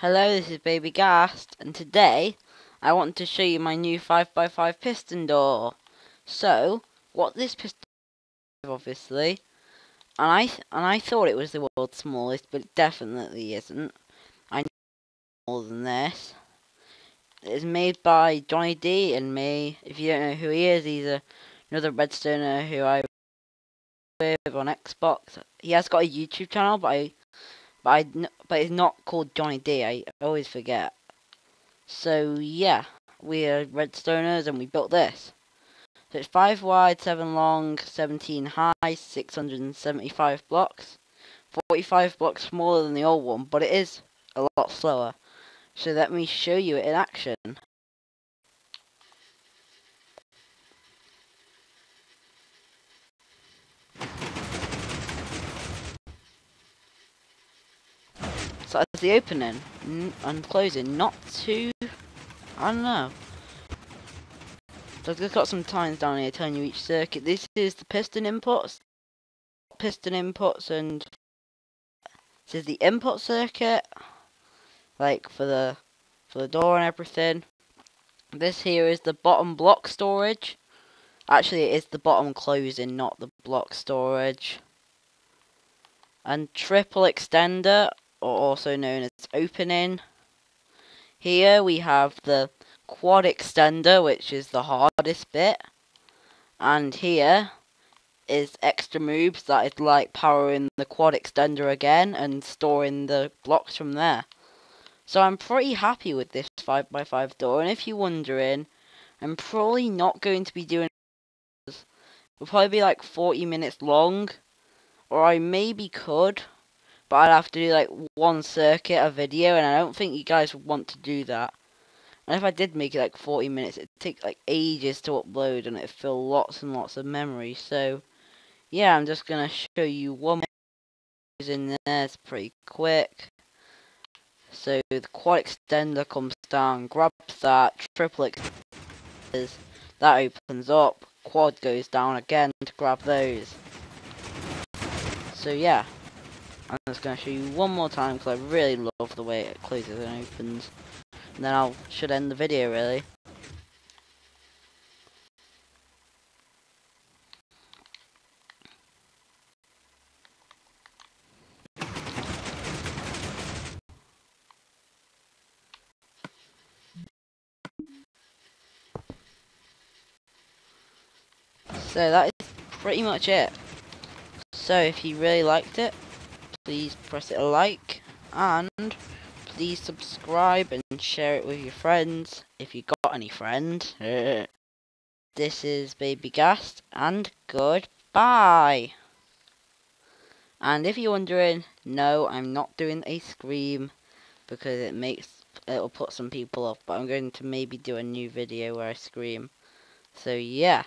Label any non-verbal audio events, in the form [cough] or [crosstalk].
Hello, this is Baby Ghast, and today I want to show you my new 5x5 piston door. So, what this piston is, obviously, and I and I thought it was the world's smallest, but it definitely isn't. I know more than this. It's made by JonnyD and me. If you don't know who he is, he's a, another redstoner who I with on Xbox. He has got a YouTube channel, but I but I but it's not called JonnyD. I always forget. So yeah, we are redstoners and we built this. So it's five wide, seven long, seventeen high, six hundred and seventy-five blocks. Forty-five blocks smaller than the old one, but it is a lot slower. So let me show you it in action. So as the opening and closing, not too, I don't know. So I've got some times down here telling you each circuit. This is the piston inputs, piston inputs, and this is the input circuit, like for the for the door and everything. This here is the bottom block storage. Actually, it is the bottom closing, not the block storage. And triple extender or also known as opening. Here we have the quad extender, which is the hardest bit. And here is extra moves that is like powering the quad extender again and storing the blocks from there. So I'm pretty happy with this 5x5 door. And if you're wondering, I'm probably not going to be doing It'll probably be like 40 minutes long. Or I maybe could but I'd have to do like one circuit a video, and I don't think you guys would want to do that. And if I did make it like 40 minutes, it'd take like ages to upload, and it'd fill lots and lots of memory. So, yeah, I'm just gonna show you one in there. It's pretty quick. So the quad extender comes down, grabs that, triple extenders, that opens up, quad goes down again to grab those. So yeah. I'm just going to show you one more time because I really love the way it closes and opens. And then I should end the video really. So that is pretty much it. So if you really liked it, please press it a like and please subscribe and share it with your friends if you got any friends. [laughs] this is Baby Ghast and goodbye. And if you're wondering, no, I'm not doing a scream because it makes it'll put some people off. But I'm going to maybe do a new video where I scream. So yeah.